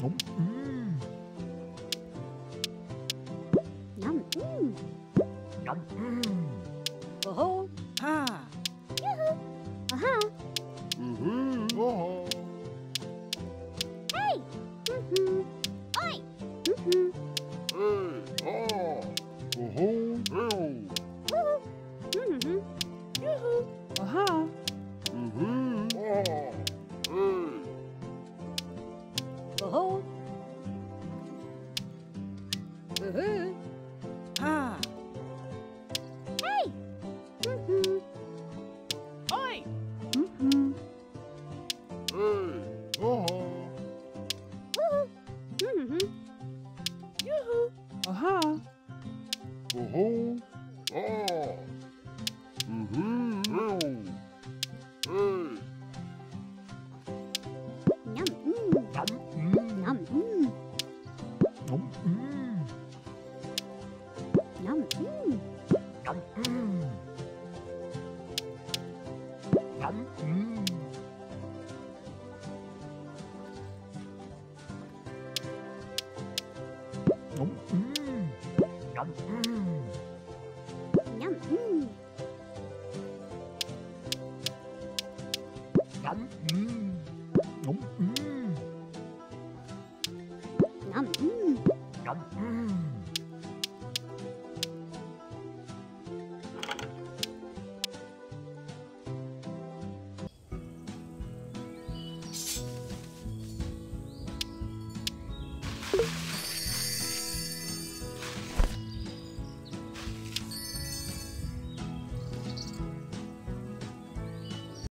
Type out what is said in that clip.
Bon. Uh-huh. Ah. Mm-hmm. Hey. Yum. Mm. Mm.